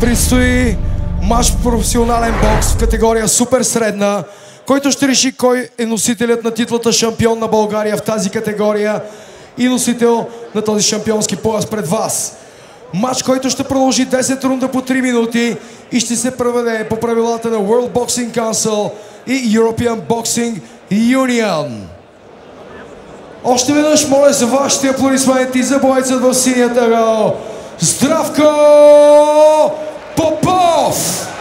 Предстои мач професионален бокс в категория супер средна, който ще реши кой е носителят на титлата шампион на България в тази категория и носител на този шампионски пояс пред вас. Мач, който ще продължи 10 рунда по 3 минути и ще се проведе по правилата на World Boxing Council и European Boxing Union. Още веднъж моля за вашите аплодисменти за бойцът в синята гал. Здравко! Popov.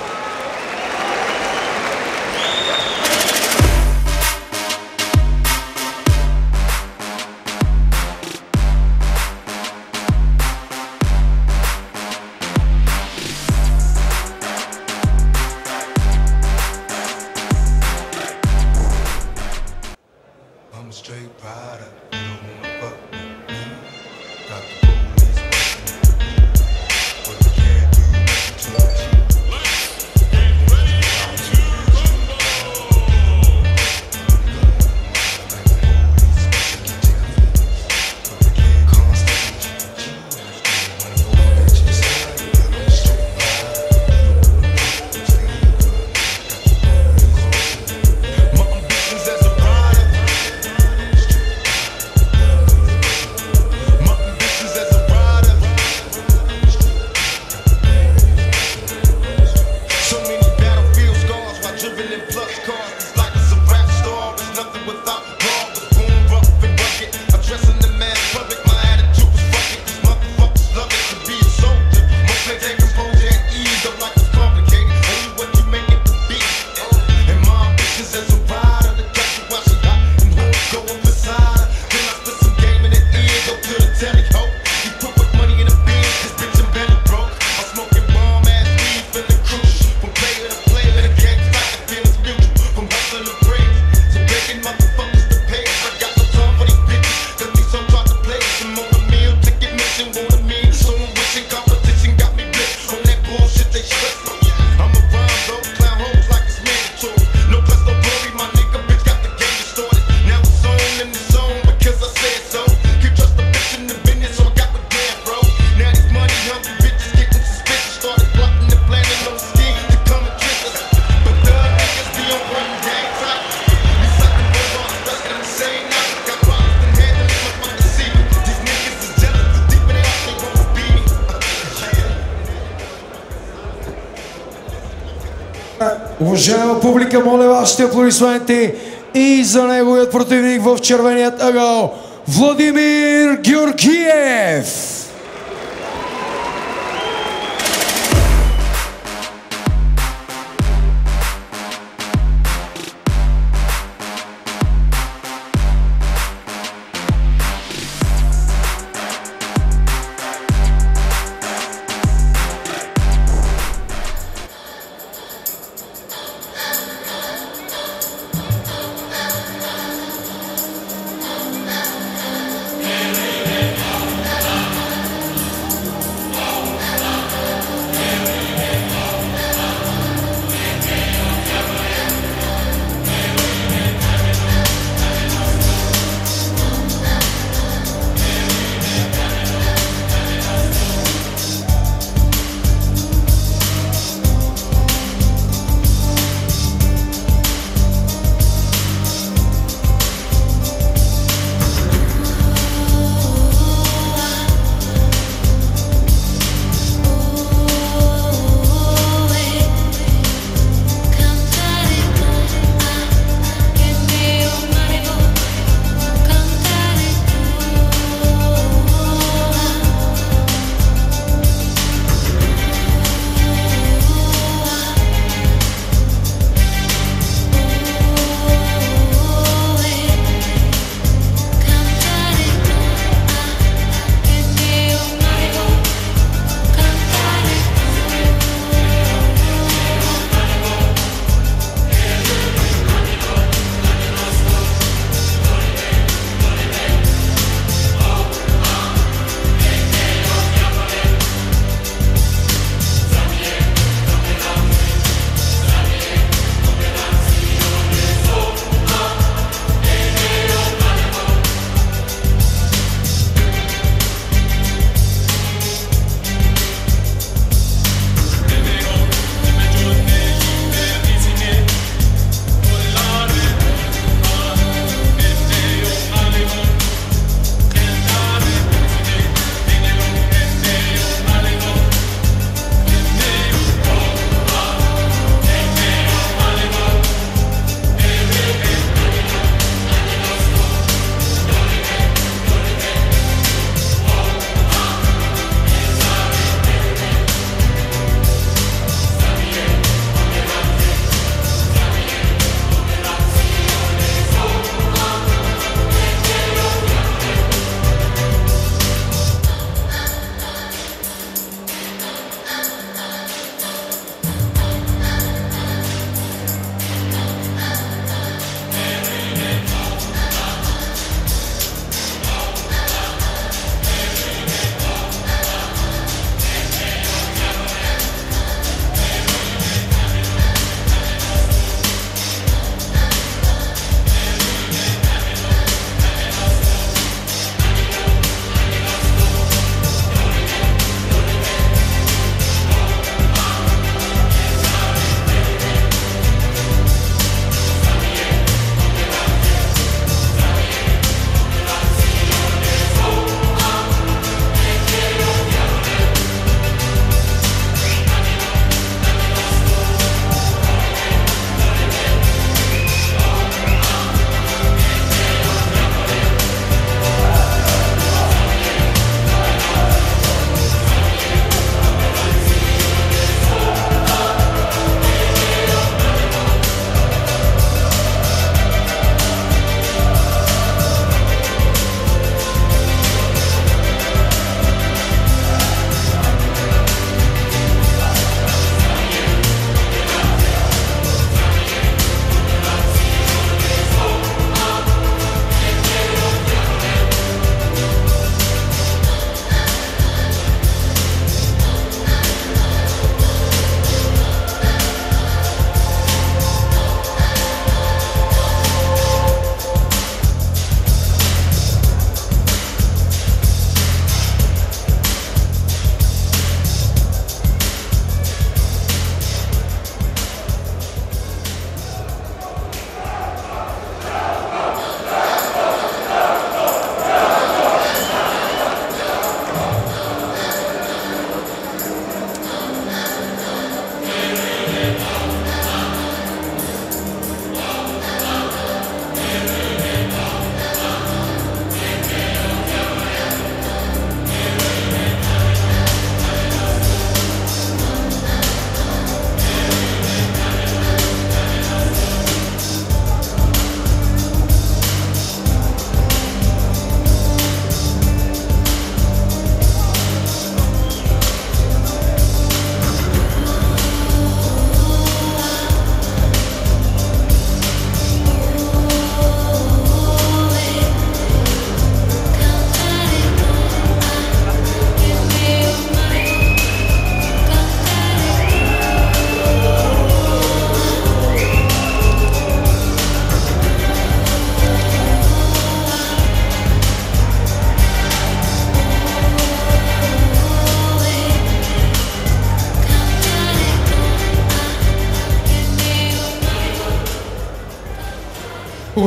Още аплодисменти и за неговият противник в червеният ъгъл Владимир Георгиев.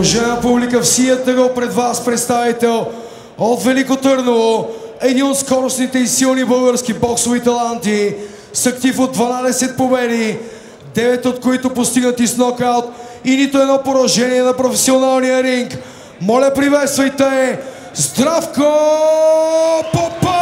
Уважаема публика, в сията го пред вас представител от Велико Търново, един от скоростните и силни български боксови таланти, с актив от 12 победи, 9 от които постигнати с нокаут и нито едно поражение на професионалния ринг. Моля, приветствайте Здравко Попов!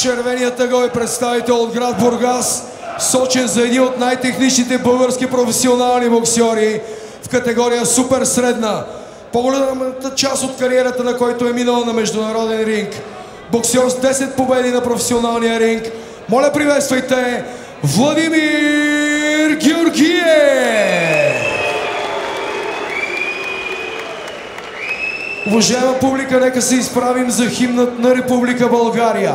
В червения тъгъл е представител от град Бургас, сочен за един от най-техничните български професионални боксери в категория супер средна. По-голямата част от кариерата на който е минала на международен ринг. Боксер с 10 победи на професионалния ринг. Моля приветствайте Владимир Георгиев! Уважаема публика, нека се изправим за химнат на Република България.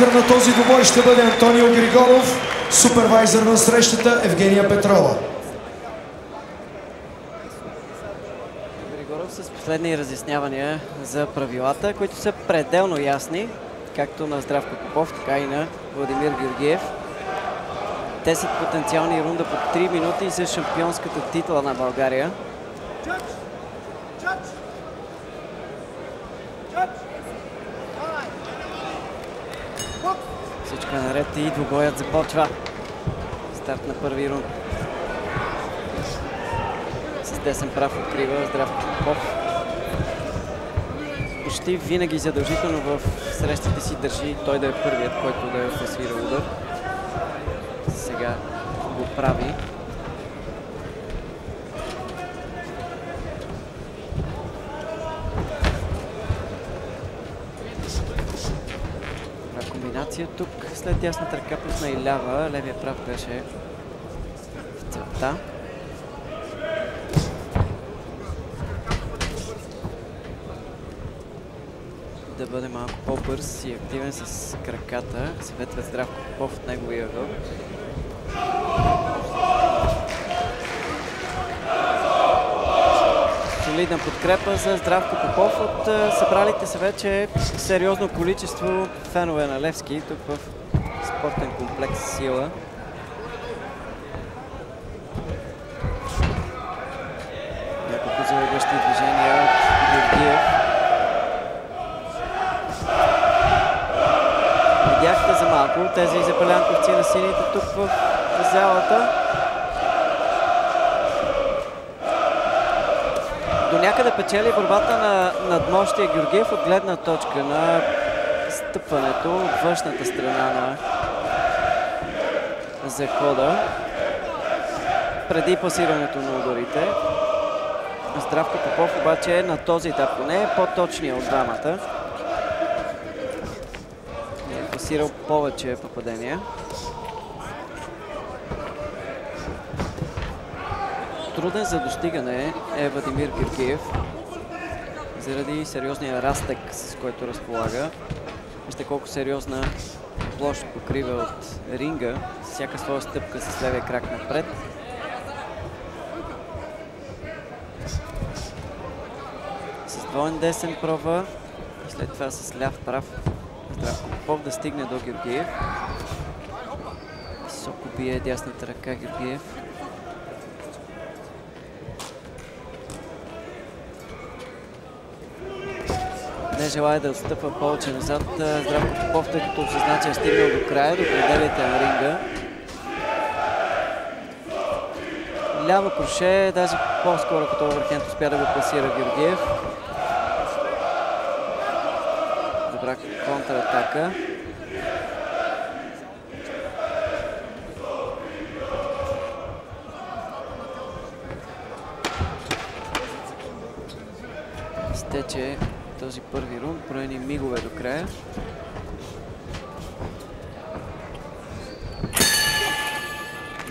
Рефер на този двобой ще бъде Антонио Григоров, супервайзър на срещата Евгения Петрова. Григоров с последни разяснявания за правилата, които са пределно ясни, както на Здравко Попов, така и на Владимир Георгиев. 10 потенциални рунда по 3 минути за шампионската титла на България. Всичко е наред и двубоят започва. Старт на първи рунд. С десен прав открива Здравко Попов. Почти винаги задължително в срещите си държи той да е първият, който да е фасира удар. Сега го прави. Добра комбинация тук. След ясната ръка пусна и лява. Левия прав беше в целта. да бъде малко по-бърз и активен с краката. Съветва Здравко Попов от неговия ъгъл. Солидна подкрепа за Здравко Попов от а, събралите се вече сериозно количество фенове на Левски тук в спортен комплекс Сила. Няколко залъгващи движения от Георгиев. Видяхте за малко тези запалянковци на сините тук в залата. До някъде печели борбата на надмощия Георгиев от гледна точка на стъпването от външната страна на захода преди пасирането на ударите. Здравко Попов обаче на този етап поне е по-точния от двамата. Е пасирал повече попадения. Труден за достигане е Владимир Георгиев заради сериозния растек, с който разполага. Вижте колко сериозна площ покрива от ринга. Всяка своя стъпка с левия крак напред. С двоен десен пробва и след това с ляв прав. Здравко Попов да стигне до Георгиев. Високо бие дясната ръка Георгиев. Не желая да отстъпва повече назад Здравко Попов, тъй като осъзна, че е стигнал до края, до пределите на ринга. Ляво круше, даже по-скоро като Оверхенд успя да го пласира Георгиев. Добра контратака.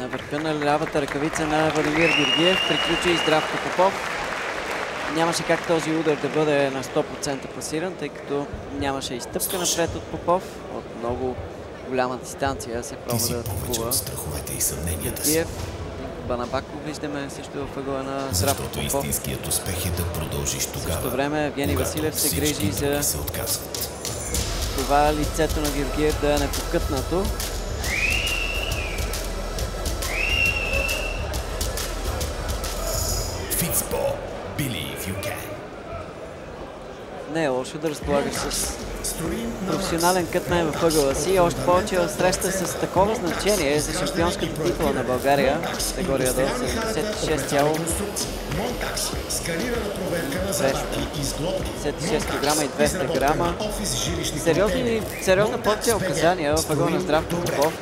На върха на лявата ръкавица на Владимир Георгиев приключи и Здравко Попов. Нямаше как този удар да бъде на 100% пасиран, тъй като нямаше изтъпка напред от Попов. От много голяма дистанция се пробва да атакува. страховете и съмненията си. Банабаков виждаме също в ъгъла на Здравко Защото Попов. истинският успех е да продължиш В същото тогава, време Евгений Василев се грижи за се това лицето на Георгиев да е непокътнато. Не е лошо да разполагаш с професионален кътмен в ъгъла си. Още повече в среща с такова значение за шампионската титла на България. Категория до 76 Монтакс. Сканирана проверка на заплати и изглотки. 76 кг и 200 грама. Сериозни, сериозна порция указания в ъгъла на Здравко Попов.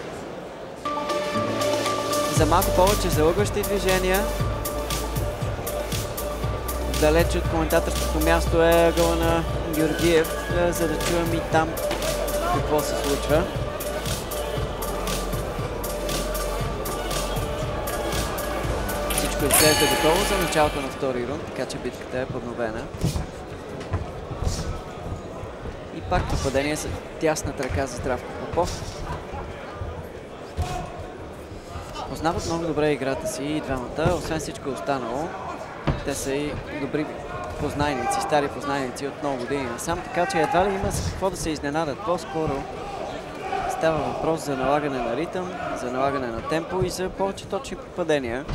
За малко повече залъгващи движения. Далеч от коментаторското място е ъгъла на Георгиев, е, за да чуем и там какво се случва. Всичко изглежда готово за началото на втори рунд, така че битката е подновена. И пак попадение с тясната ръка за Здравко Попов. Познават много добре играта си и двамата, освен всичко останало. Те са и добри познайници, стари познайници от много години насам, така че едва ли има с какво да се изненадат. По-скоро става въпрос за налагане на ритъм, за налагане на темпо и за повече точни попадения.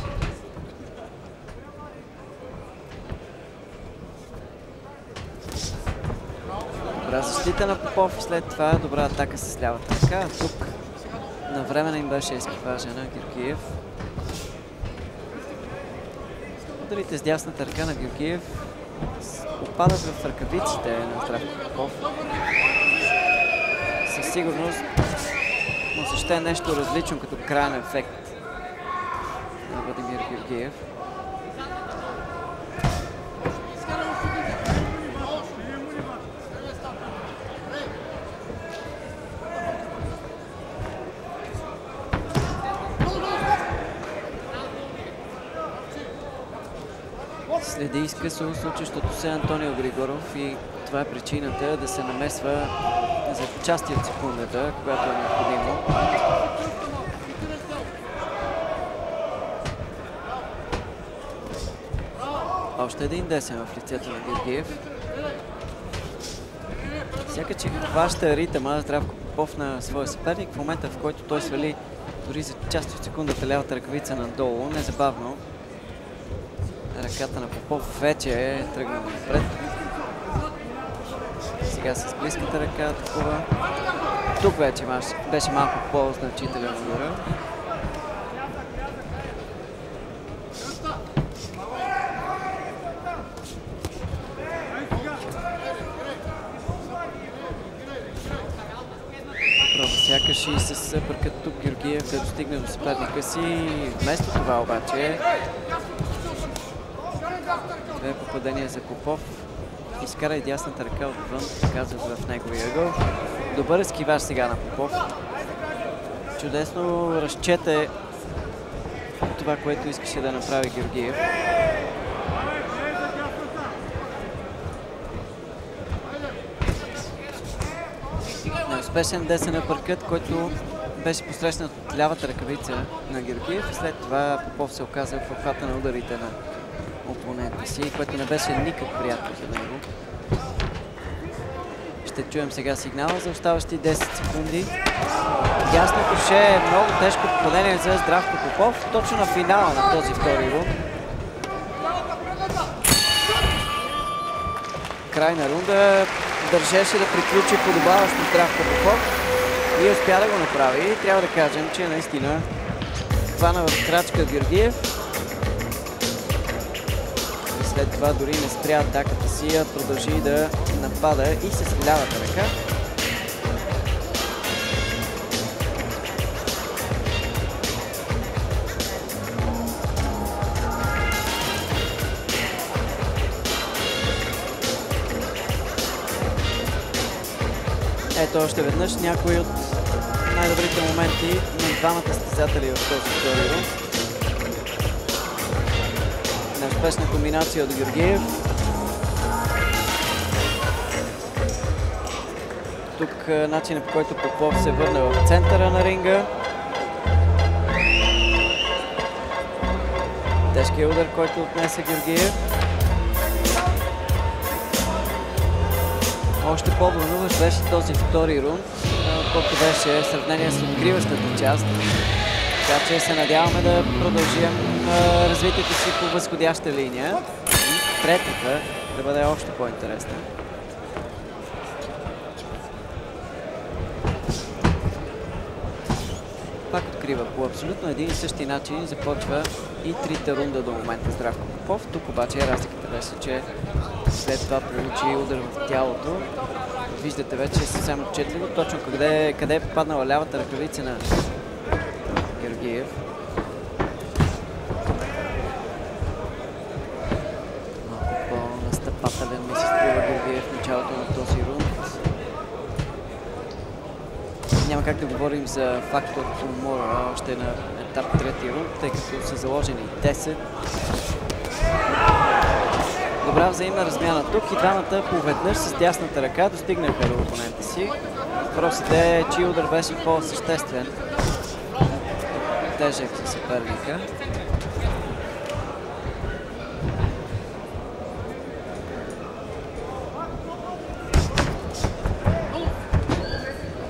Добра защита на Попов и след това добра атака с лявата ръка. Тук на време им беше ескипажа на Георгиев. Ударите с дясната ръка на Георгиев попадат в ръкавиците на Здравко Попов. Със сигурност му се е нещо различно като крайен ефект на Владимир Георгиев. Следи изкъсно случващото се Антонио Григоров и това е причината да се намесва за части от секундата, когато е необходимо. Още един десен в лицето на Георгиев. Сякаш че хваща ритъма Здравко Попов на своя съперник в момента, в който той свали дори за част от секундата лявата ръкавица надолу, незабавно ръката на Попов вече е тръгнал напред. Сега с близката ръка атакува. Тук вече беше малко по-значителен удара. сякаш и се събъркат тук Георгиев да достигне до съперника си. Вместо това обаче две попадения за Попов. Изкара и дясната ръка отвън, казват в неговия ъгъл. Добър скиваш сега на Попов. Чудесно разчете това, което искаше да направи Георгиев. Неуспешен десен апъркът, който беше посрещнат от лявата ръкавица на Георгиев след това Попов се оказа в обхвата на ударите на си, което не беше никак приятно за него. Ще чуем сега сигнала за оставащи 10 секунди. Ясно коше е много тежко попадение за Здравко Попов, точно на финала на този втори рунд. Край на рунда държеше да приключи подобаващо Здравко Попов и успя да го направи. Трябва да кажем, че наистина хвана в крачка Георгиев това дори не спря атаката си, а продължи да напада и с лявата ръка. Ето още веднъж някои от най-добрите моменти на двамата състезатели в този втори рунд. Неуспешна комбинация от Георгиев. Тук начинът по който Попов се върна в центъра на ринга. Тежкият удар, който отнесе Георгиев. Още по-вълнуващ беше този втори рунд, колкото беше в сравнение с откриващата част. Така че се надяваме да продължим развитието си по възходяща линия. И третата да бъде още по-интересна. Пак открива по абсолютно един и същи начин. Започва и трите рунда до момента Здравко Попов. Тук обаче разликата беше, че след това получи удар в тялото. Виждате вече съвсем отчетливо точно къде, къде е попаднала лявата ръкавица на Георгиев. Малко по-настъпателен ми се струва Георгиев в началото на този рунд. Няма как да говорим за фактор умора още на етап трети рунд, тъй като са заложени 10 добра взаимна размяна тук и двамата поведнъж с дясната ръка достигнаха до опонента си. Въпросът е, че удар беше по-съществен. Тежък за съперника.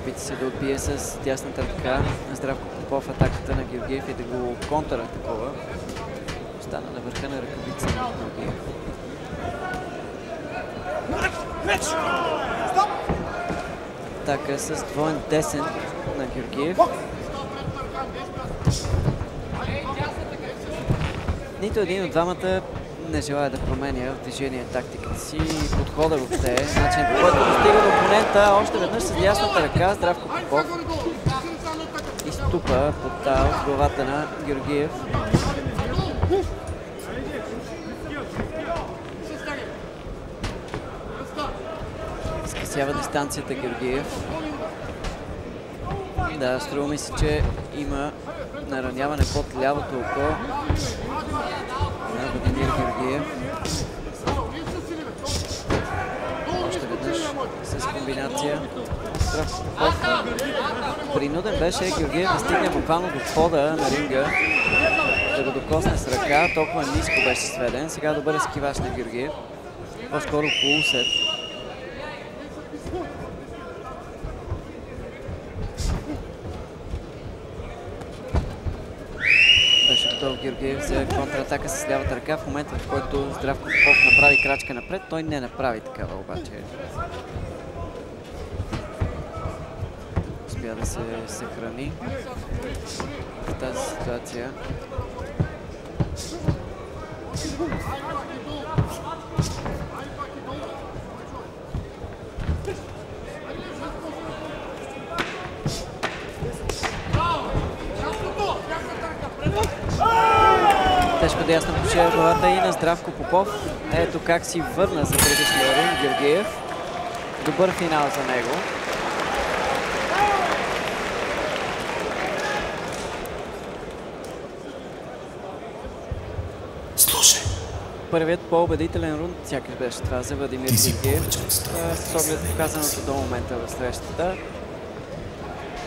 Опита се да отбие с дясната ръка на Здравко Попов атаката на Георгиев и да го контъра такова. Остана на върха на ръкавица на Георгиев. Атака с двоен десен на Георгиев. Нито един от двамата не желая да променя в движение тактиката си и подхода въобще. Начин по който достига до опонента още веднъж с ясната ръка Здравко Попов. Изтупа под тал главата на Георгиев. Скъсява дистанцията Георгиев. Да, струва ми се, че има нараняване под лявото око на Владимир Георгиев. Още веднъж с комбинация. Принуден беше Георгиев да стигне буквално до пода на ринга, да го докосне с ръка. Толкова ниско беше сведен. Сега добър скиваш на Георгиев. По-скоро полусет. Георгиев за контратака с лявата ръка. В момента, в който Здравко Попов направи крачка напред, той не направи такава обаче. Успя да се съхрани в тази ситуация. Тежко дясна пушия в главата и на Здравко Попов. Ето как си върна за предишния рун Георгиев. Добър финал за него. Слушай, Първият по-убедителен рунд сякаш беше това за Владимир Георгиев. С оглед показаното до момента в срещата.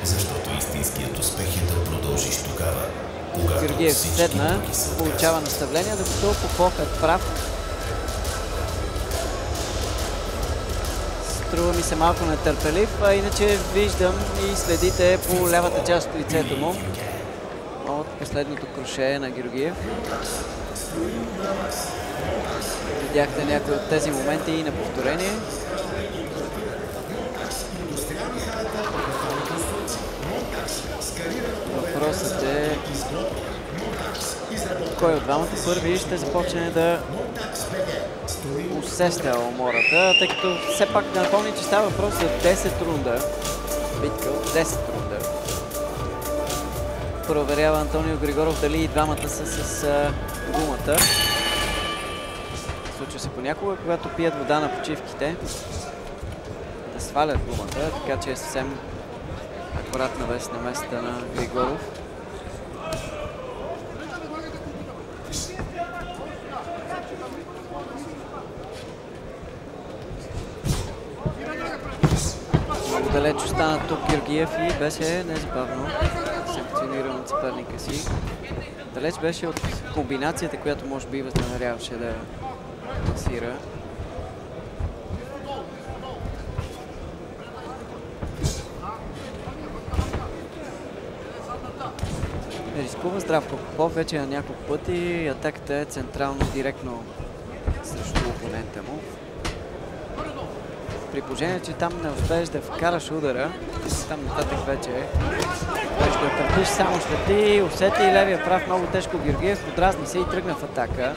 Защото истинският успех е да продължиш тогава, Георгиев седна, получава наставления, докато Попов е прав. Струва ми се малко нетърпелив, а иначе виждам и следите по лявата част от лицето му от последното круше на Георгиев. Видяхте някои от тези моменти и на повторение. Кой от двамата първи ще започне да усеща умората, тъй като все пак да напомня, че става въпрос за 10 рунда. Битка от 10 рунда. Проверява Антонио Григоров дали и двамата са с гумата. Случва се понякога, когато пият вода на почивките, да свалят гумата, така че е съвсем акуратна вест на места на Григоров. Много далеч остана и беше незабавно санкциониран от съперника си. Далеч беше от комбинацията, която може би възнамеряваше да масира. Рискува Здравко Попов вече на няколко пъти. Атаката е централно, директно срещу опонента му. При положение, че там не успееш да вкараш удара, там нататък вече. Вече да търпиш само щети, усети и левия прав много тежко Георгиев, подразни се и тръгна в атака.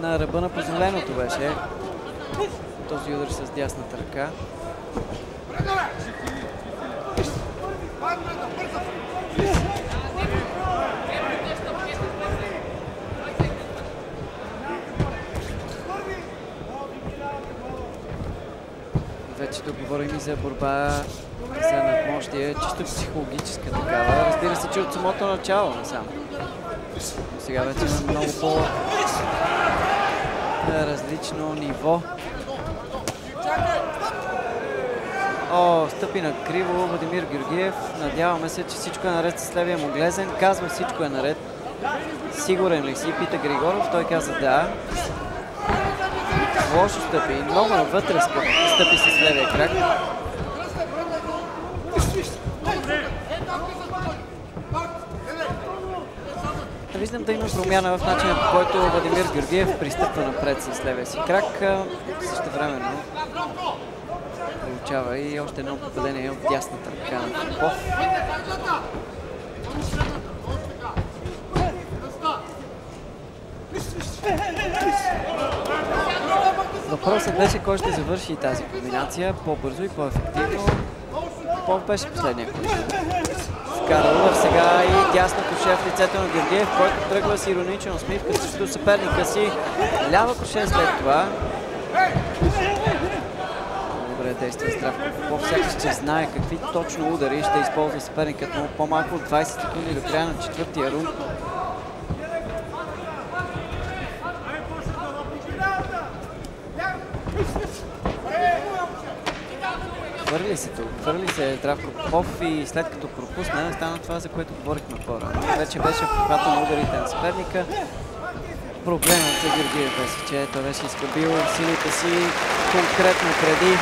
На ръба на позволеното беше този удар с дясната ръка. Вече тук говорим и за борба за надмощие, чисто психологическа такава. Разбира се, че от самото начало насам. Сега вече на много по различно ниво. О, стъпи на криво Владимир Георгиев. Надяваме се, че всичко е наред с левия му глезен. Казва всичко е наред. Сигурен ли си? Пита Григоров. Той каза да. Лошо стъпи. Много навътре стъпи с левия крак. Виждам да има промяна в начина по който Владимир Георгиев пристъпва напред с левия си крак. Също времено получава и още едно попадение от дясната ръка на Попов. Въпросът беше кой ще завърши тази комбинация по-бързо и по-ефективно. Попов беше последния, който вкара удар сега и дясно коше в лицето на Георгиев, който тръгва с иронична усмивка срещу съперника си. Лява коше след това. Добре действа Здравко Попов, сякаш че знае какви точно удари ще използва съперникът му по-малко от 20 секунди до края на четвъртия рунд. Хвърли се тук, хвърли се Здравко Попов и след като пропусна, стана това, за което говорихме по-рано. Вече беше в обхвата на ударите на съперника. Проблемът за Георгиев беше, че той беше изгубил силите си конкретно преди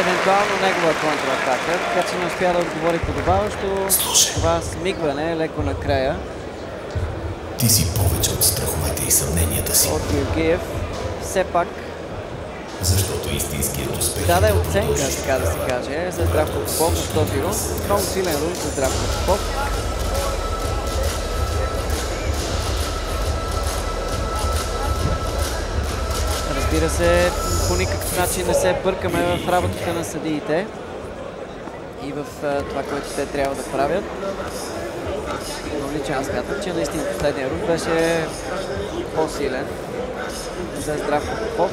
евентуално негова контратака, така че не успя да отговори подобаващо. Това смигване леко накрая Ти си повече от страховете и съмненията си. от Георгиев. Все пак Защото истинският успех даде е да оценка, така да се каже, за Здравко Попов в този рунд. Много силен рунд за Здравко Попов. Разбира се, по никакъв начин не се бъркаме в работата на съдиите. и в това, което те трябва да правят. Но лично аз смятам, че наистина последния рунд беше по-силен за Здравко Попов.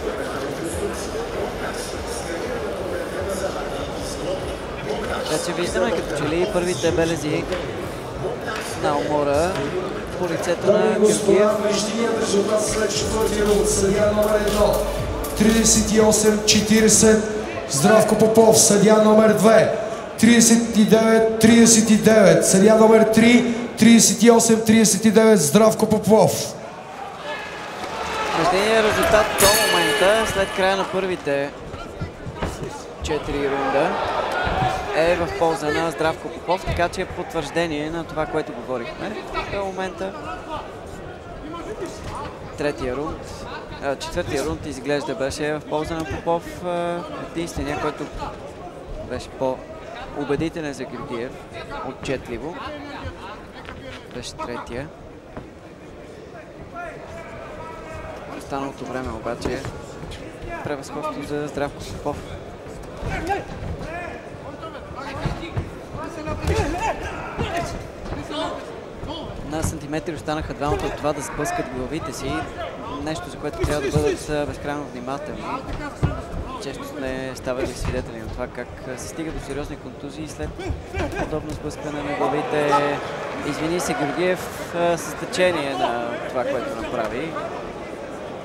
Така че виждаме като че ли първите белези на умора по лицето на Георгиев. Междиният резултат след четвъртия рунд. Съдия номер 1. 38-40. Здравко Попов. Съдия номер 2. 39-39. Съдия номер 3. 38-39. Здравко Попов. Междинният резултат до момента, след края на първите 4 рунда, е в полза на Здравко Попов, така че е потвърждение на това, което говорихме до момента. Третия рунд, четвъртия рунд изглежда беше в полза на Попов. а, Единственият, който беше по-убедителен за Георгиев, отчетливо, беше третия. Останалото време обаче е превъзходство за Здравко Попов. На сантиметри останаха двамата от това да сблъскат главите си. Нещо, за което трябва да бъдат безкрайно внимателни. Често сме ставали свидетели на това как се стига до сериозни контузии след подобно сблъскане на главите. Извини се Георгиев с течение на това, което направи.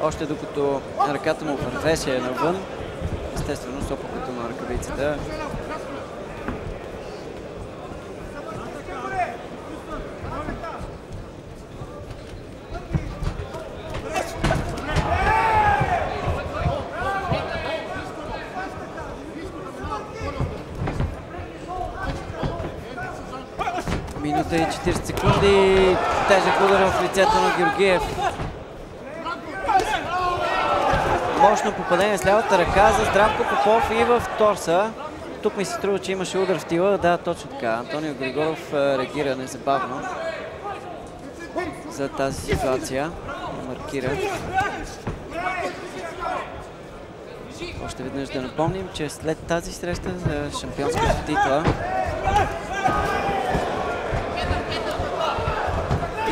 Още докато ръката му вървеше навън, естествено с опакото на ръкавицата, лицето на Георгиев. Мощно попадение с лявата ръка за Здравко Попов и в торса. Тук ми се струва, че имаше удар в тила. Да, точно така. Антонио Григоров реагира незабавно за тази ситуация. Маркира. Още веднъж да напомним, че след тази среща за шампионската титла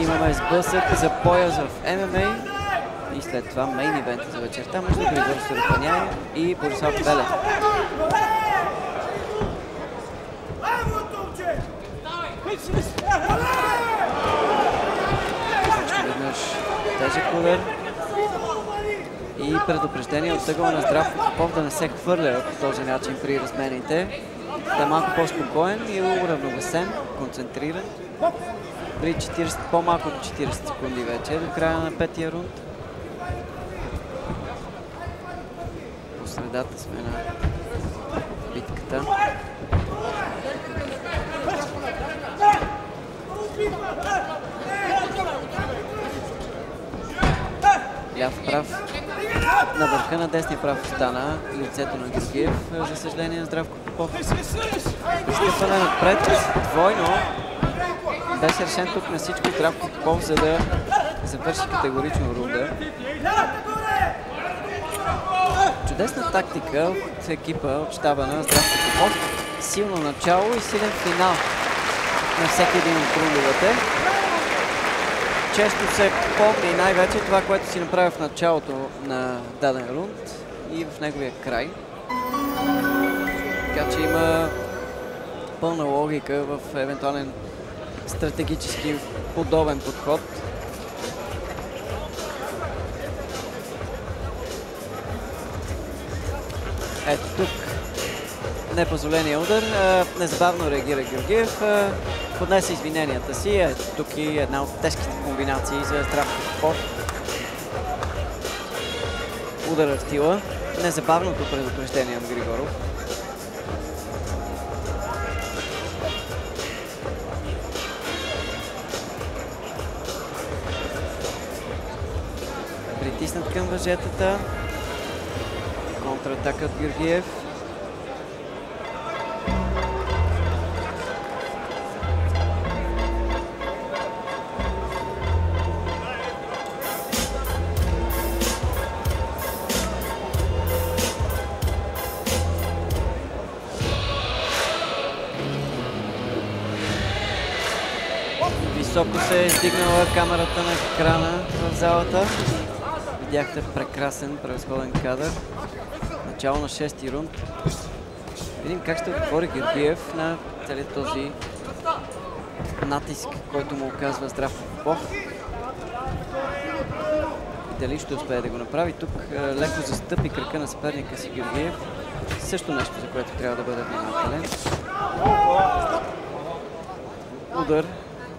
имаме сблъсък за пояс в ММА и след това мейн ивент за вечерта между Григор Сороканяй и Борислав Белев. Веднъж тежък удар и предупреждение от ъгъла на Здравко Попов да не се хвърля по този начин при размените. Да е малко по-спокоен и уравновесен, концентриран. При 40, по-малко от 40 секунди вече до края на петия рунд. По средата сме на битката. Ляв прав. На върха на десния прав остана лицето на Георгиев. За съжаление, Здравко Попов. Изкъпване напред, двойно. Беше решен тук на всичко Здравко Попов, за да завърши категорично рунда. Чудесна тактика от екипа от щаба на Здравко Попов. Силно начало и силен финал на всеки един от рундовете. Често се помни най-вече това, което си направи в началото на даден рунд и в неговия край. Така че има пълна логика в евентуален стратегически подобен подход. Ето тук непозволения удар. Незабавно реагира Георгиев. Поднесе извиненията си. Ето тук и една от тежките комбинации за Здравко Попов. Удара в тила. Незабавното предупреждение от Григоров. натиснат към въжетата. Контратака от Георгиев. Високо се е издигнала камерата на екрана в залата. Видяхте прекрасен, превъзходен кадър. Начало на шести рунд. Видим как ще отговори Георгиев на целият този натиск, който му оказва Здравко Попов. Дали ще успее да го направи. Тук е, леко застъпи кръка на съперника си Георгиев. Също нещо, за което трябва да бъде внимателен. Удар.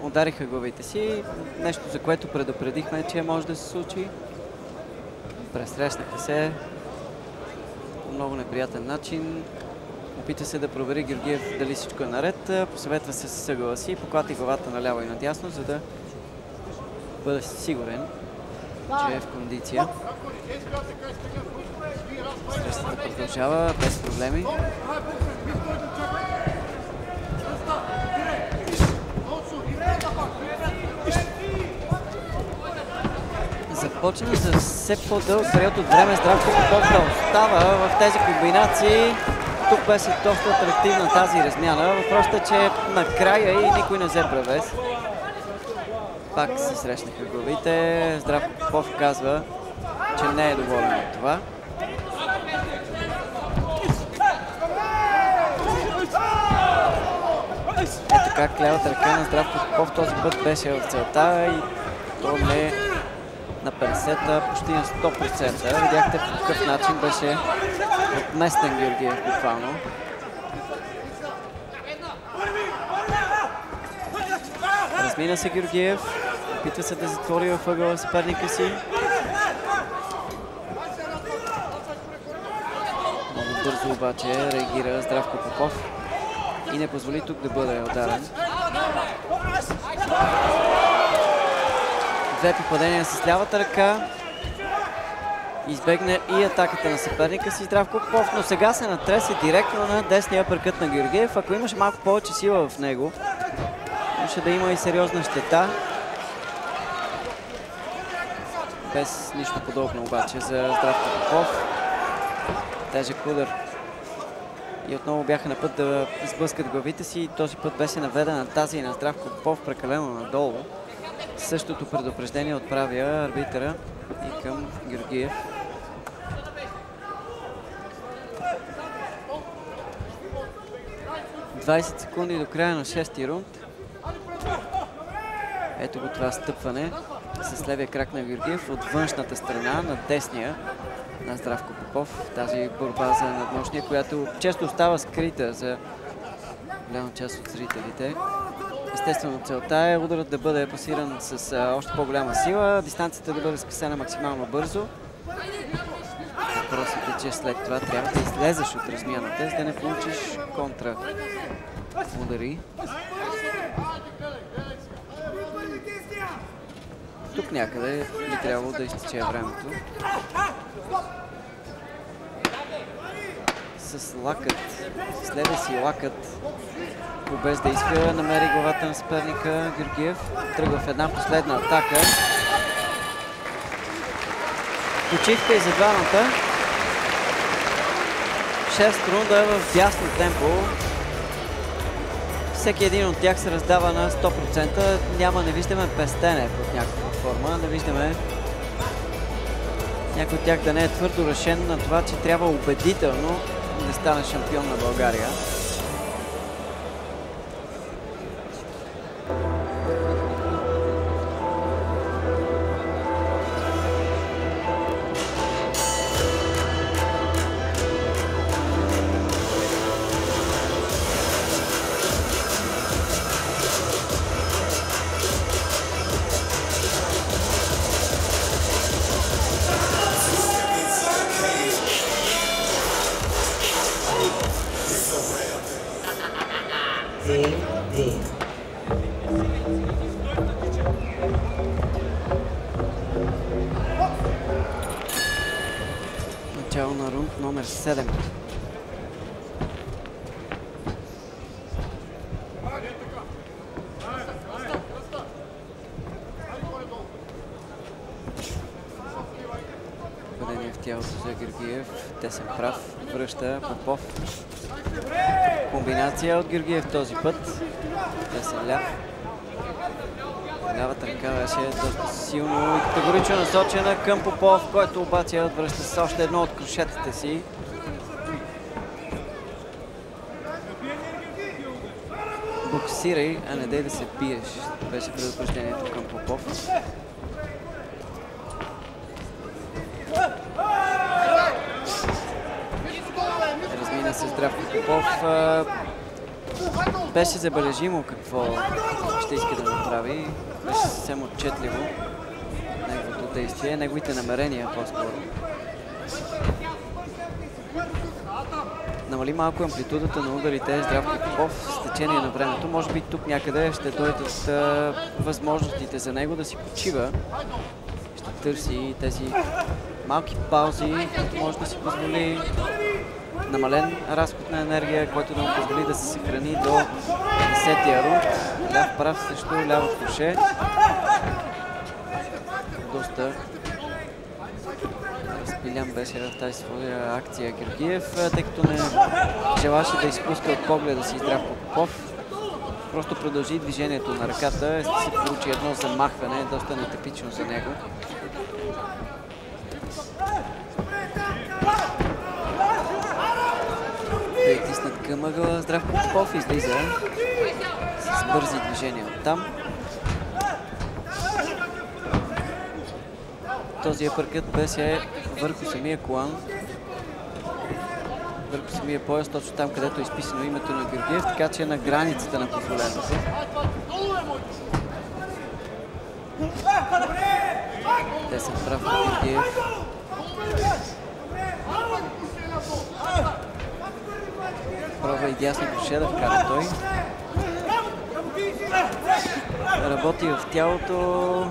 Удариха главите си. Нещо, за което предупредихме, че може да се случи. Пресрещнаха се по много неприятен начин. Опита се да провери Георгиев дали всичко е наред. Посъветва се с съгъла си, поклати главата наляво и надясно, за да бъде сигурен, че е в кондиция. Срещата продължава без проблеми. Започна за все по-дълъг период от време Здравко Попов да остава в тези комбинации. Тук беше доста атрактивна тази размяна. Въпросът е, че накрая и никой не взе превес. Пак се срещнаха главите. Здравко Попов казва, че не е доволен от това. Ето как лявата ръка на Здравко Попов този път беше в целта и то не на 50-та, почти на 100%. Видяхте по какъв начин беше отместен Георгиев буквално. Размина се Георгиев. Опитва се да затвори във ъгъла съперника си. Много бързо обаче реагира Здравко Попов и не позволи тук да бъде ударен. Две попадения с лявата ръка. Избегне и атаката на съперника си Здравко Попов, но сега се натресе директно на десния пръкът на Георгиев. Ако имаше малко повече сила в него, може да има и сериозна щета. Без нищо подобно обаче за Здравко Попов. Тежък удар. И отново бяха на път да сблъскат главите си. Този път беше наведена тази на Здравко Попов прекалено надолу. Същото предупреждение отправя арбитъра и към Георгиев. Двадесет секунди до края на шести рунд. Ето го това стъпване с левия крак на Георгиев от външната страна на десния на Здравко Попов. Тази борба за надмощния, която често остава скрита за голяма част от зрителите. Естествено, целта е ударът да бъде пасиран с а, още по-голяма сила, дистанцията да бъде скъсена максимално бързо. Въпросът е, че след това трябва да излезеш от размяната, за да не получиш контра удари. Тук някъде би трябвало да изтече времето. С лакът, с си лакът по бездействие намери главата на съперника Георгиев. Тръгва в една последна атака. Почивка и за двамата. Шест рунда в дясно темпо. Всеки един от тях се раздава на 100%. Няма, не виждаме пестене под някаква форма. Не виждаме някой от тях да не е твърдо решен на това, че трябва убедително да стане шампион на България. 27. Падение в тялото за Георгиев. Тесен прав. Връща Попов. Комбинация от Георгиев този път. Тесен ляв. Лявата ръка беше доста силно и категорично насочена към Попов, който обаче отвръща с още едно от крушетите си. Боксирай, а не дай да се биеш. Беше предупреждението към Попов. Размина се Здравко Попов. Беше забележимо какво ще иска да направи. Беше съвсем отчетливо неговото действие, неговите намерения по-скоро. Намали малко амплитудата на ударите Здравко Попов течение на времето. Може би тук някъде ще дойдат а, възможностите за него да си почива. Ще търси тези малки паузи, които може да си позволи намален разход на енергия, който да му позволи да се съхрани до 10-я рунд. Ляв прав срещу ляво круше. Доста разпилян беше в тази своя акция Георгиев, тъй като не желаше да изпуска от погледа си Здравко Попов. Просто продължи движението на ръката, се получи едно замахване, доста нетипично за него. Притиснат към ъгъла, Здравко Попов излиза с бързи движения оттам. Този апъркът беше върху самия колан. Върху самия пояс, точно там, където е изписано името на Георгиев, така че е на границата на позволеното. Те са прав от Георгиев. Пробва и дясно круше да вкара той. Работи в тялото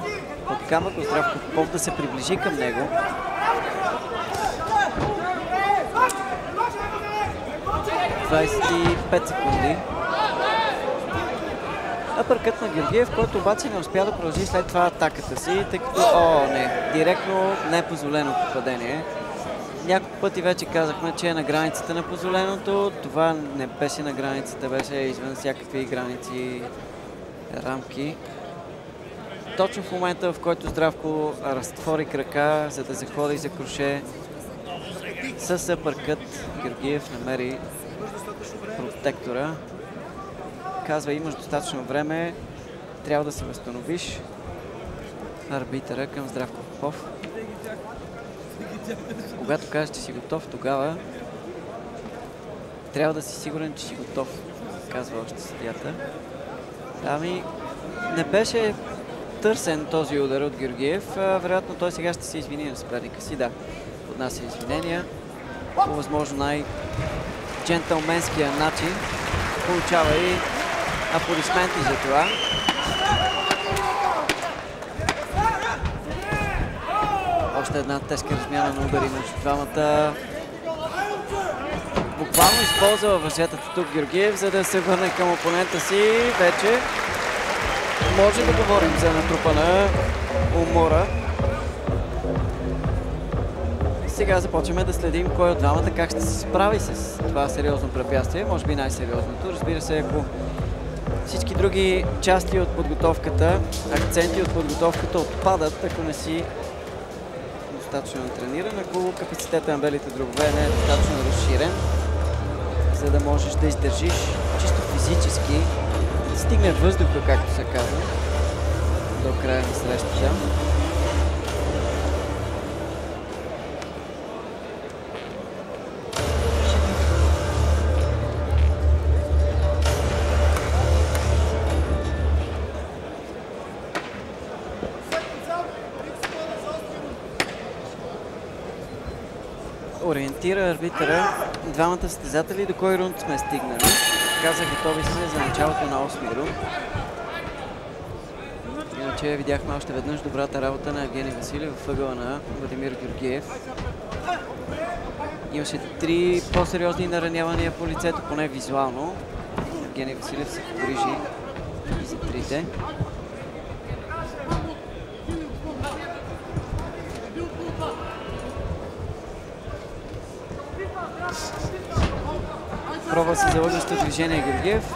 под камък, Здравко Попов да се приближи към него. Двадесет и пет секунди. Апъркът на Георгиев, който обаче не успя да продължи след това атаката си, тъй като, о, не, директно непозволено попадение. Няколко пъти вече казахме, че е на границата на позволеното. Това не беше на границата, беше извън всякакви граници, рамки. Точно в момента, в който Здравко разтвори крака, за да заходи за круше, с апъркът Георгиев намери протектора. Казва, имаш достатъчно време, трябва да се възстановиш. Арбитъра към Здравко Попов. Когато кажеш, че си готов, тогава трябва да си сигурен, че си готов, казва още съдията. Ами, не беше търсен този удар от Георгиев. Вероятно той сега ще се извини на съперника си. Да, поднася извинения. По възможно най-джентълменския начин. Получава и аплодисменти за това. Още една тежка размяна на удари между двамата. Буквално използва въжетата тук Георгиев, за да се върне към опонента си. Вече може да говорим за натрупана умора. Сега започваме да следим кой от двамата как ще се справи с това сериозно препятствие. Може би най-сериозното. Разбира се, ако всички други части от подготовката, акценти от подготовката отпадат, ако не си достатъчно трениран, ако капацитета на белите дробове не е достатъчно разширен, за да можеш да издържиш чисто физически, да стигне въздуха, както се казва, до края на срещата. Ориентира арбитъра двамата състезатели до кой рунд сме стигнали. Каза, готови сме за началото на 8 рунд. Иначе видяхме още веднъж добрата работа на Евгений Василев в ъгъла на Владимир Георгиев. Имаше три по-сериозни наранявания по лицето, поне визуално. Евгений Василев се погрижи и за трите. Пробва се залъгващо движение Георгиев.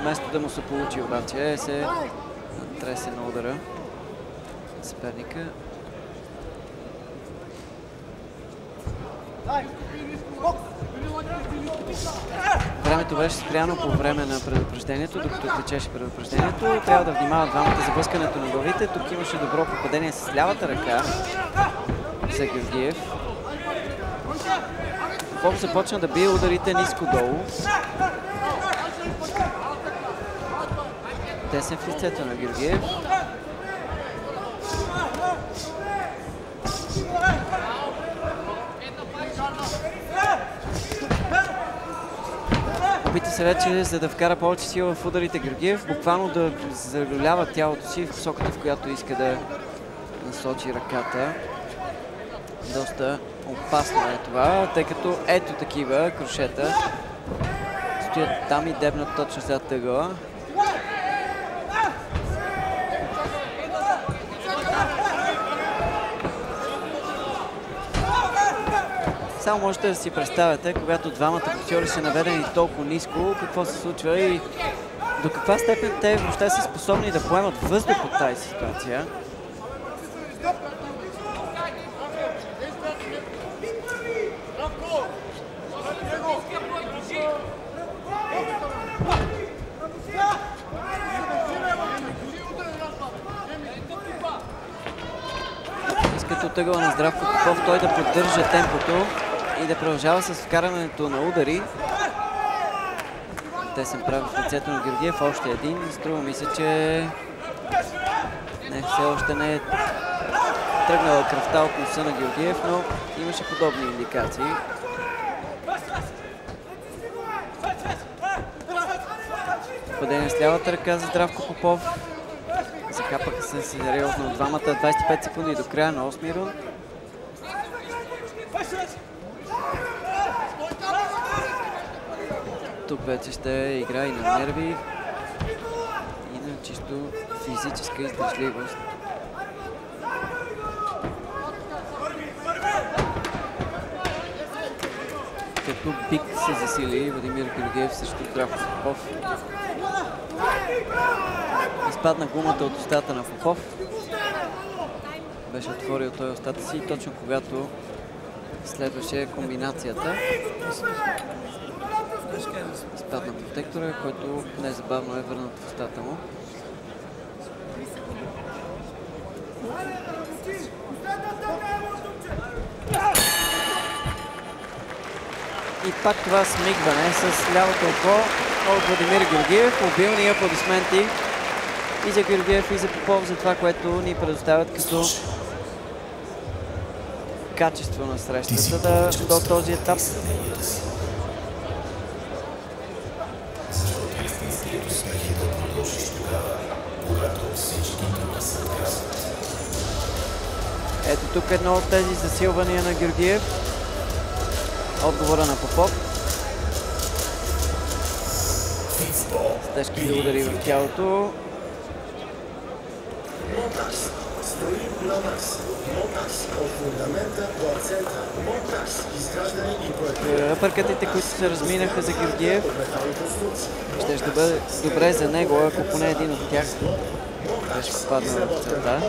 Вместо да му се получи обаче, се тресе на удара съперника. Времето беше спряно по време на предупреждението, докато течеше предупреждението. Трябва да внимават двамата за блъскането на главите. Тук имаше добро попадение с лявата ръка за Георгиев. Попов започна да бие ударите ниско-долу. Тесен в лицето на Георгиев. Опита се вече, за да вкара повече сила в ударите Георгиев, буквално да зарулява тялото си в посоката, в която иска да насочи ръката. Доста опасно е това, тъй като ето такива крушета стоят там и дебнат точно зад тъгъла. Само можете да си представяте, когато двамата боксери са наведени толкова ниско, какво се случва и до каква степен те въобще са способни да поемат въздух от тази ситуация. От ъгъла на Здравко Попов той да поддържа темпото и да продължава с вкарането на удари. Те се прави в лицето на Георгиев. Още един. Струва ми се, че не, все още не е тръгнала кръвта от носа на Георгиев, но имаше подобни индикации. Падение с лявата ръка за Здравко Попов. Захапаха се сериозно от двамата. 25 секунди до края на 8 рунд. Тук вече ще игра и на нерви, и на чисто физическа издържливост. Като пик се засили Владимир Георгиев срещу Попов. Изпадна гумата от устата на Попов. Беше отворил той устата си точно когато следваше комбинацията. Изпадна протектора, който незабавно е върнат в устата му. И пак това смигване с лявото око от Владимир Георгиев. Обилни аплодисменти и за Георгиев, и за Попов за това, което ни предоставят като качество на срещата да, до този етап. Ето тук едно от тези засилвания на Георгиев. Отговора на Попов. С тежки удари в тялото. Макс. Монтаж от фундамента до акцента. Монтаж. Изграждане и проектиране. Пъркатите, които се разминаха за Георгиев, ще ще бъде добре за него, ако поне един от тях беше попаднал в целта.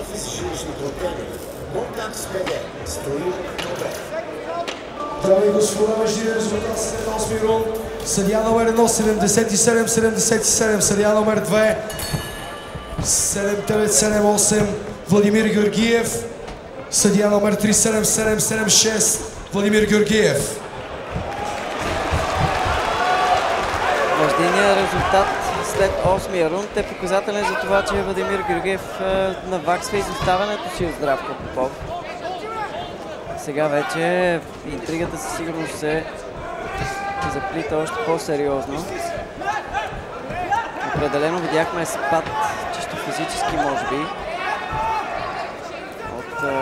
Монтаж БГ. Строим добре. Дами и господа, между резултат след 8 рунд. Съдия номер 1, 77-77. Съдия номер 2, 7978. Владимир Георгиев. Съдия номер 3, 7776. Владимир Георгиев. Междинният резултат след 8-я рунд е показателен за това, че Владимир Георгиев е, наваксва изоставането си от Здравко Попов. Сега вече интригата със сигурност се заплита още по-сериозно. Определено видяхме спад, чисто физически може би,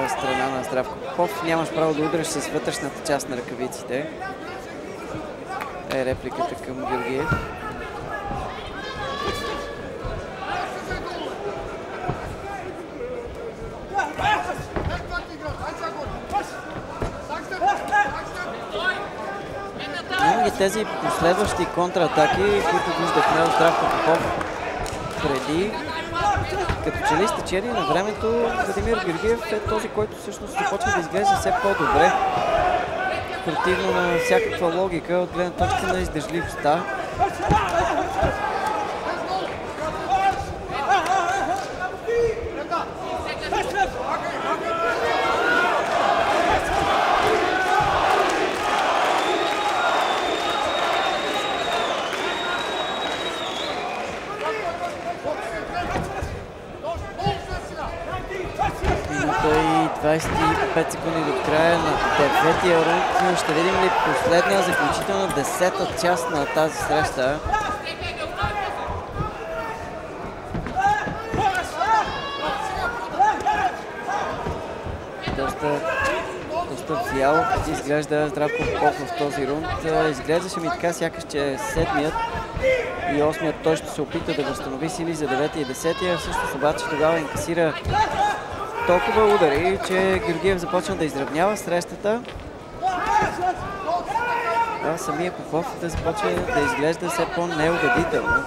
страна на Здравко Попов. Нямаш право да удреш с вътрешната част на ръкавиците. Е репликата към Георгиев. Има ги тези последващи контратаки, които виждахме от Здравко Попов преди. Че ли с на времето Владимир Георгиев е този, който всъщност започва да изглежда все по-добре. Противно на всякаква логика от гледна точка на издържливостта. 25 секунди до края на деветия рунд. Ще видим ли последна заключителна десета част на тази среща. Доста, доста вял изглежда Здравко Попов в този рунд. Изглеждаше ми така, сякаш, че седмият и осмият той ще се опита да възстанови сили за деветия и десетия. Всъщност обаче тогава инкасира толкова удари, че Георгиев започна да изравнява срещата. А самия Попов да започва да изглежда все по-неубедително.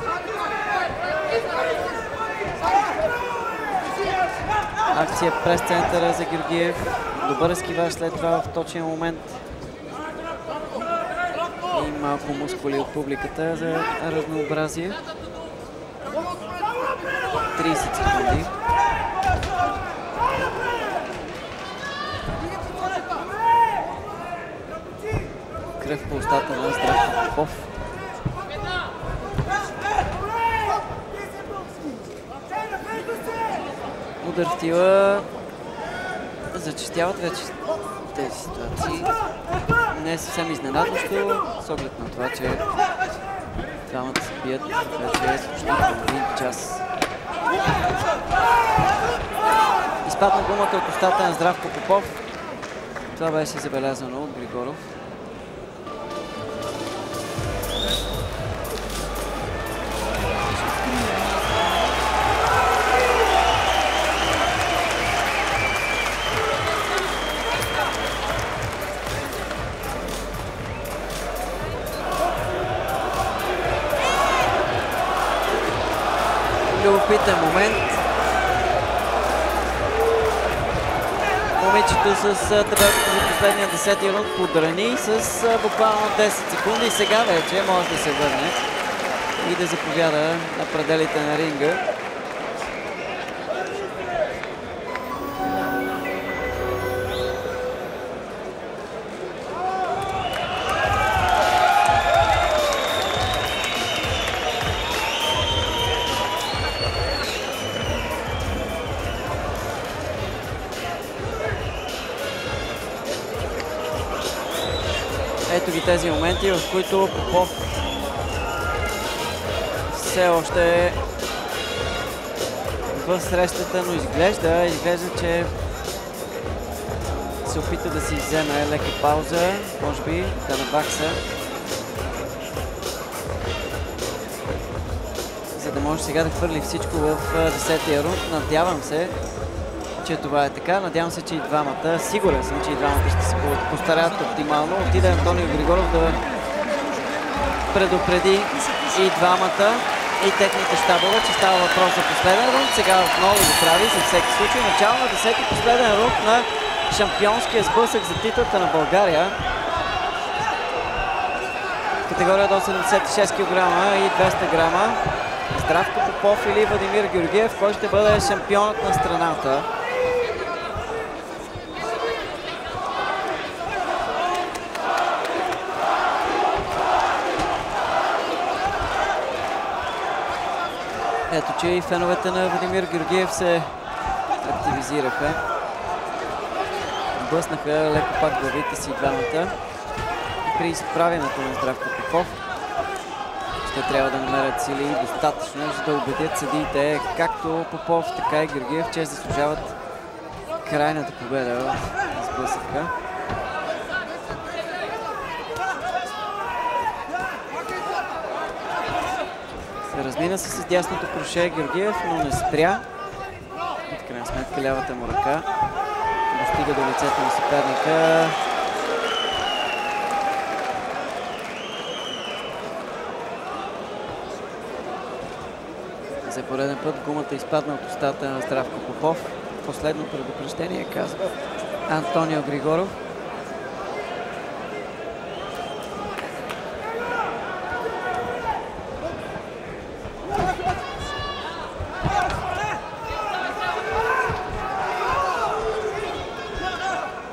Акция през центъра за Георгиев. Добър ескиваж след това в точния момент. И малко мускули от публиката за разнообразие. 30 секунди. Устата на Здравко Попов. Удар в тила. Зачистяват вече тези ситуации. Не е съвсем изненадващо, с оглед на това, че двамата се бият вече почти половин час. Изпадна гумата от устата на Здравко Попов. Това беше забелязано от Григоров. Момичето с табелката за последния десети рунд подрани с буквално 10 секунди. Сега вече може да се върне и да заповяда на пределите на ринга. Тези моменти, в които Попов все още е в срещата, но изглежда, изглежда, че се опита да си вземе лека пауза, може би да набакса. За да може сега да хвърли всичко в десетия рунд. Надявам се, че това е така. Надявам се, че и двамата, сигурен съм, че и двамата ще се постараят оптимално. Отида Антонио Григоров да предупреди и двамата и техните щабове, че става въпрос за последен рунд. Сега отново го прави за всеки случай. Начало на 10 последен рунд на шампионския сблъсък за титлата на България. Категория до 76 кг и 200 грама. Здравко Попов или Владимир Георгиев, кой ще бъде шампионът на страната. Че и феновете на Владимир Георгиев се активизираха. Блъснаха леко пак главите си двамата. При изправянето на Здравко Попов ще трябва да намерят сили достатъчно, за да убедят съдиите както Попов, така и Георгиев, че заслужават крайната победа в сблъсъка. Размина се с дясното круше Георгиев, но не спря. И в крайна сметка лявата му ръка достига до лицето на съперника. За пореден път гумата изпадна от устата на Здравко Попов. Последно предупреждение, казва Антонио Григоров.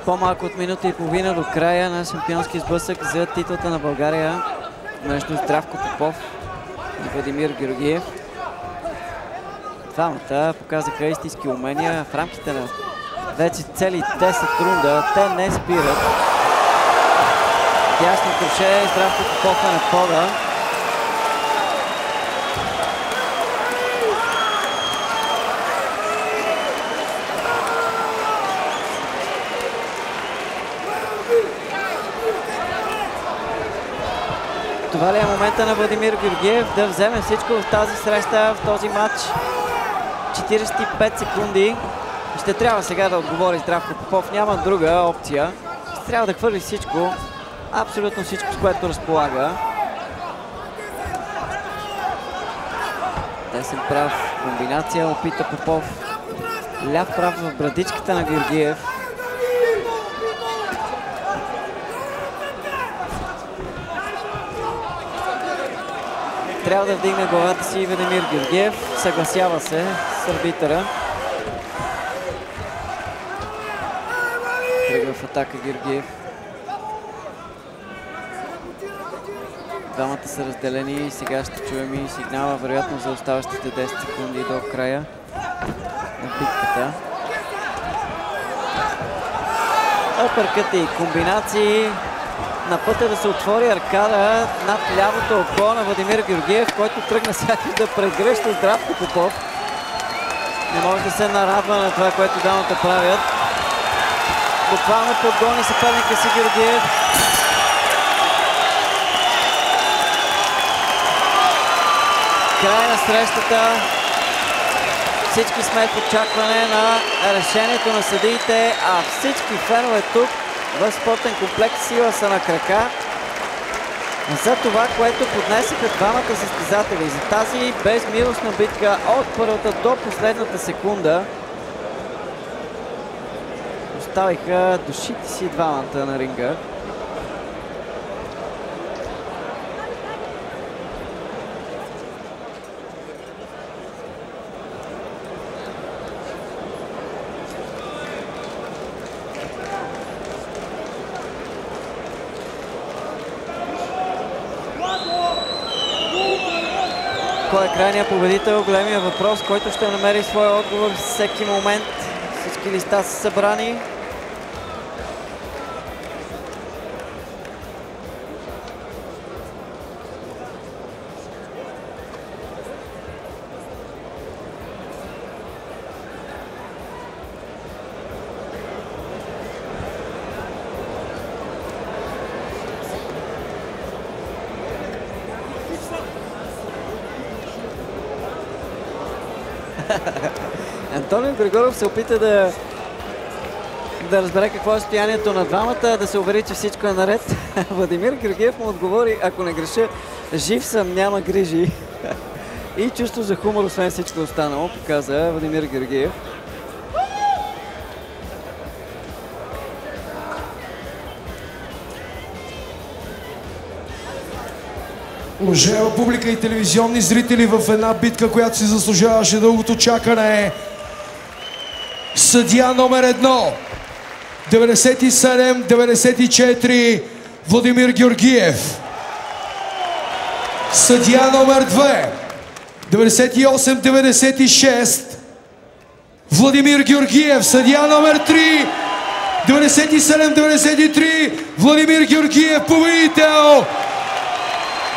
По-малко от минута и половина до края на шампионски сблъсък за титлата на България между Здравко Попов и Владимир Георгиев. Двамата показаха истински умения в рамките на вече цели 10 рунда. Те не спират. Дясно круше, Здравко Попов е на пода. Това ли е момента на Владимир Георгиев да вземе всичко в тази среща, в този матч? 45 секунди. Ще трябва сега да отговори Здравко Попов. Няма друга опция. Ще трябва да хвърли всичко. Абсолютно всичко, с което разполага. Десен прав. Комбинация. Опита Попов. Ляв прав в брадичката на Георгиев. Трябва да вдигне главата си Ведемир Георгиев. Съгласява се с арбитъра. Тръгва в атака Георгиев. Двамата са разделени и сега ще чуем и сигнала, вероятно за оставащите 10 секунди до края на битката. Опъркът и комбинации на пътя да се отвори аркада над лявото око на Владимир Георгиев, който тръгна сякаш да прегръща Здравко Попов. Не може да се нарадва на това, което дамата правят. Буквално подгони съперника си Георгиев. Край на срещата. Всички сме в очакване на решението на съдиите, а всички фенове тук в спортен комплекс Сила са на крака за това, което поднесеха двамата състезатели. За тази безмилостна битка от първата до последната секунда оставиха душите си двамата на ринга. Кой е крайният победител? Големия въпрос, който ще намери своя отговор всеки момент. Всички листа са събрани. Антонио Григоров се опита да да разбере какво е състоянието на двамата, да се увери, че всичко е наред. Владимир Георгиев му отговори, ако не греша, жив съм, няма грижи. И чувство за хумор, освен всичко останало, показа Владимир Георгиев. Уважаема публика и телевизионни зрители в една битка, която си заслужаваше дългото чакане. Съдия номер едно. 97-94 Владимир Георгиев. Съдия номер 2. 98-96 Владимир Георгиев. Съдия номер 3. 97-93 Владимир Георгиев. Победител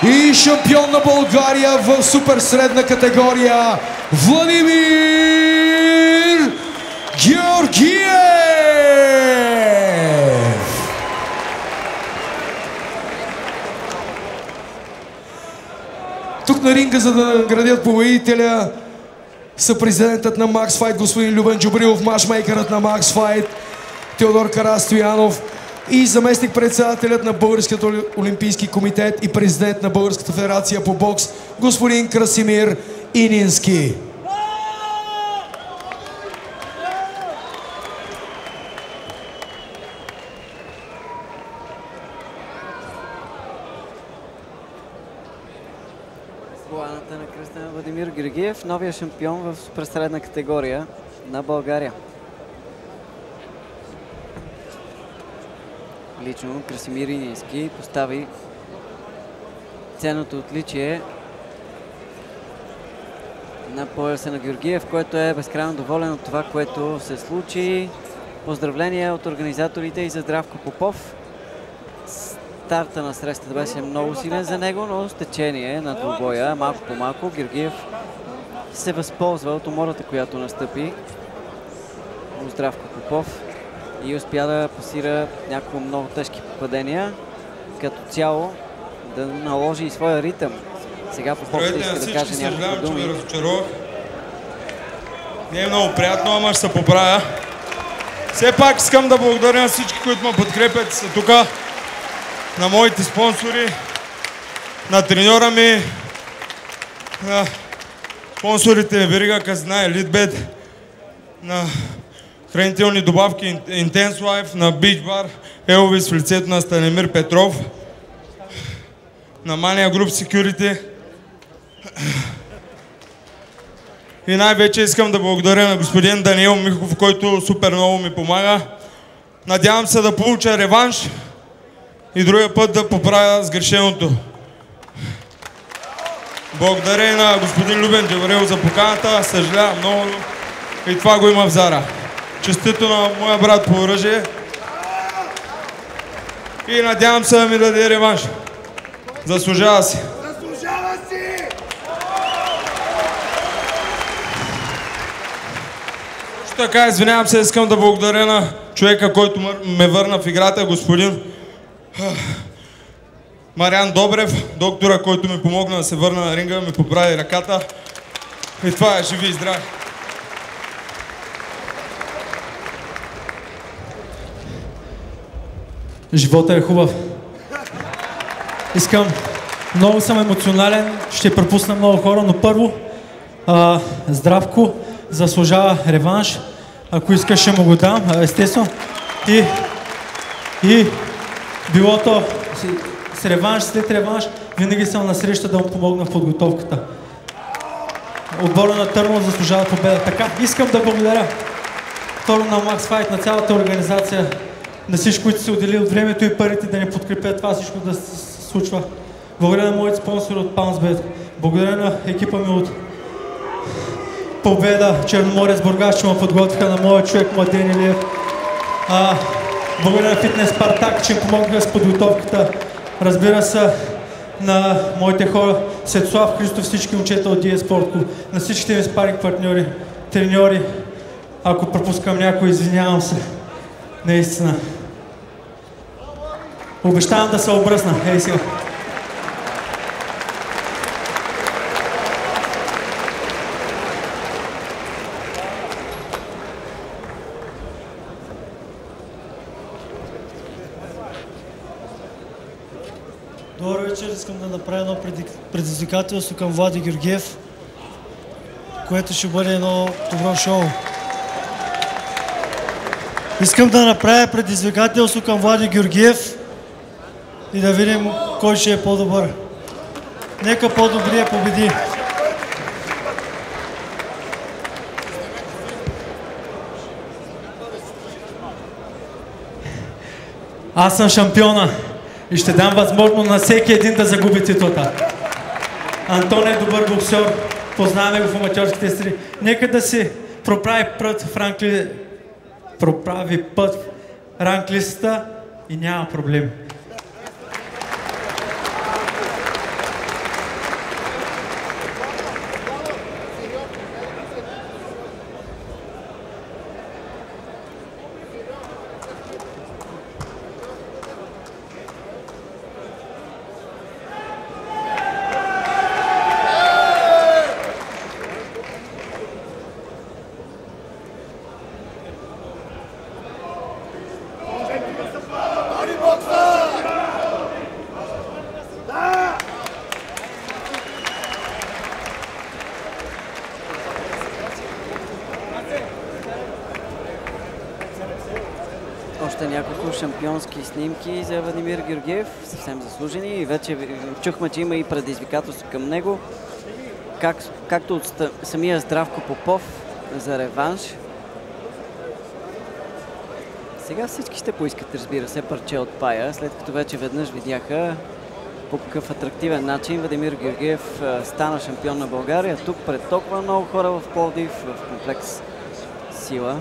и шампион на България в супер средна категория Владимир Георгиев! Тук на ринга, за да наградят победителя, са президентът на Max Fight, господин Любен Джубрилов, машмейкърът на Max Fight, Теодор Карастоянов и заместник председателят на Българският олимпийски комитет и президент на Българската федерация по бокс, господин Красимир Инински. Коланата на кръста на Владимир Новия шампион в суперсредна категория на България. Лично Красимир Инински постави ценното отличие на пояса на Георгиев, който е безкрайно доволен от това, което се случи. Поздравления от организаторите и за Здравко Попов. Старта на срещата беше много силен за него, но с течение на двубоя, малко по малко, Георгиев се възползва от умората, която настъпи у Здравко Попов и успя да пасира няколко много тежки попадения. Като цяло да наложи и своя ритъм. Сега Попов ще иска да каже няколко думи. Не е много приятно, ама ще се поправя. Все пак искам да благодаря на всички, които ме подкрепят са тук, на моите спонсори, на треньора ми, на спонсорите Верига Казна, Елитбет, на хранителни добавки Intense Life, на Beach Bar, Елвис в лицето на Станемир Петров, на Mania Group Security, И най-вече искам да благодаря на господин Даниел Михов, който супер много ми помага. Надявам се да получа реванш и другия път да поправя сгрешеното. Благодаря и на господин Любен Джаварел за поканата. Съжалявам много. И това го има в Зара. Честито на моя брат по оръжие. И надявам се да ми даде реванш. Заслужава си. Също така, извинявам се, искам да благодаря на човека, който ме върна в играта, господин Мариан Добрев, доктора, който ми помогна да се върна на ринга, ми поправи ръката. И това е живи и здрави. Живота е хубав. Искам, много съм емоционален, ще пропусна много хора, но първо, а, Здравко заслужава реванш. Ако искаш, ще му го дам, естествено. И, и било то с, реванш, след реванш, винаги съм на среща да му помогна в подготовката. Отбора на Търново заслужава победа. Така, искам да благодаря второ на Max Fight, на цялата организация, на всички, които са отделили от времето и парите да ни подкрепят това всичко да се случва. Благодаря на моите спонсори от PounceBet. Благодаря на екипа ми от Победа, Черноморец, Бургас, че ме подготвиха на моя човек Младен Илиев. Благодаря на Фитнес Спартак, че помогнаха с подготовката. Разбира се, на моите хора, Светослав Христов, всички момчета от DS Sport на всичките ми спаринг партньори, треньори. Ако пропускам някой, извинявам се. Наистина. Обещавам да се обръсна. Ей сега. Добър вечер, искам да направя едно преди- предизвикателство към Влади Георгиев, което ще бъде едно добро шоу. Искам да направя предизвикателство към Влади Георгиев и да видим кой ще е по-добър. Нека по-добрия победи. Аз съм шампиона и ще дам възможност на всеки един да загуби титлата. Антон е добър боксер, познаваме го в аматьорските стри. Нека да си проправи път в ранкли... проправи път в ранглистата и няма проблем. Боди бокса! Още няколко шампионски снимки за Владимир Георгиев, съвсем заслужени. И вече чухме, че има и предизвикателство към него. Как, както от самия Здравко Попов за реванш. Сега всички ще поискат, разбира се, парче от пая, след като вече веднъж видяха по какъв атрактивен начин Владимир Георгиев стана шампион на България. Тук пред толкова много хора в Пловдив, в комплекс Сила.